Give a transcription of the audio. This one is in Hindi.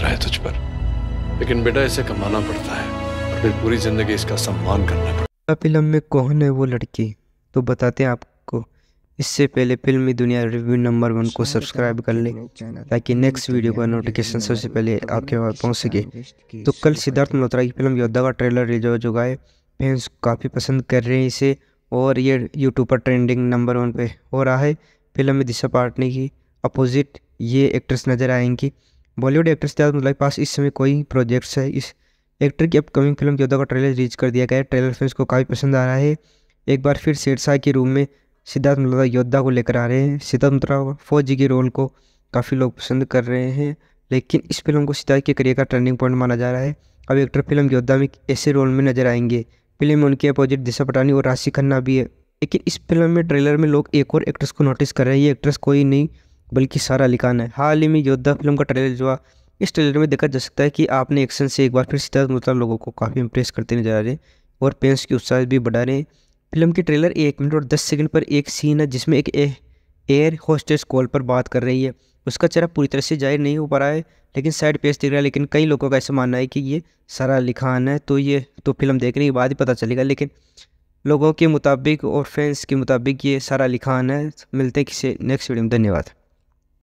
रहा है तुझ पर। लेकिन बेटा इसे कमाना पड़ता है और फिर पूरी ज़िंदगी इसका सम्मान करना पड़ता फ़िल्म में कौन है वो लड़की? तो बताते हैं आपको। इससे पहले फिल्मी दुनिया रिव्यू नंबर वन को सब्सक्राइब कर लें ताकि नेक्स्ट वीडियो का नोटिफिकेशन सबसे पहले आपके पास पहुँच सके तो कल सिद्धार्थ मल्होत्रा की फ़िल्म योद्धा का ट्रेलर रिलीज़ हो चुका है। फैंस काफ़ी पसंद कर रहे हैं इसे और ये यूट्यूब पर ट्रेंडिंग नंबर वन पे हो रहा है। फ़िल्म में दिशा पाटनी की अपोजिट ये एक्ट्रेस नज़र आएँगी। बॉलीवुड एक्ट्रेस सिद्धार्थ मल्होत्रा के पास इस समय कोई प्रोजेक्ट्स है। इस एक्टर की अपकमिंग फ़िल्म योद्धा का ट्रेलर रिलीज़ कर दिया गया है। ट्रेलर फैंस को काफ़ी पसंद आ रहा है। एक बार फिर शेरशाह के रूम में सिद्धार्थ मल्होत्रा योद्धा को लेकर आ रहे हैं। सिद्धार्थ मल्होत्रा फौजी के रोल को काफ़ी लोग पसंद कर रहे हैं, लेकिन इस फ़िल्म को सिद्धार्थ के करियर का टर्निंग पॉइंट माना जा रहा है। अब एक्टर फ़िल्म योद्धा में ऐसे रोल में नज़र आएँगे। फ़िल्म में उनके अपोजिट दिशा पटानी और राशि खन्ना भी है। लेकिन इस फ़िल्म में ट्रेलर में लोग एक और एक्ट्रेस को नोटिस कर रहे हैं। ये एक्ट्रेस कोई नहीं बल्कि सारा अली खान है। हाल ही में योद्धा फ़िल्म का ट्रेलर जो इस ट्रेलर में देखा जा सकता है कि आपने एक्शन से एक बार फिर सिद्धार्थ मल्होत्रा लोगों को काफ़ी इंप्रेस करते नज़र आ रहे हैं और पेंस की उत्साह भी बढ़ा रहे हैं। फ़िल्म की ट्रेलर एक मिनट और दस सेकंड पर एक सीन है जिसमें एक एयर होस्टेस कॉल पर बात कर रही है। उसका चेहरा पूरी तरह से ज़ाहिर नहीं हो पा रहा है, लेकिन साइड पेज दिख रहा है, लेकिन कई लोगों का ऐसा मानना है कि ये सारा अली खान है तो ये तो फ़िल्म देखने के बाद ही पता चलेगा। लेकिन लोगों के मुताबिक और फैंस के मुताबिक ये सारा अली खान है। मिलते हैं किसी नेक्स्ट वीडियो में। धन्यवाद।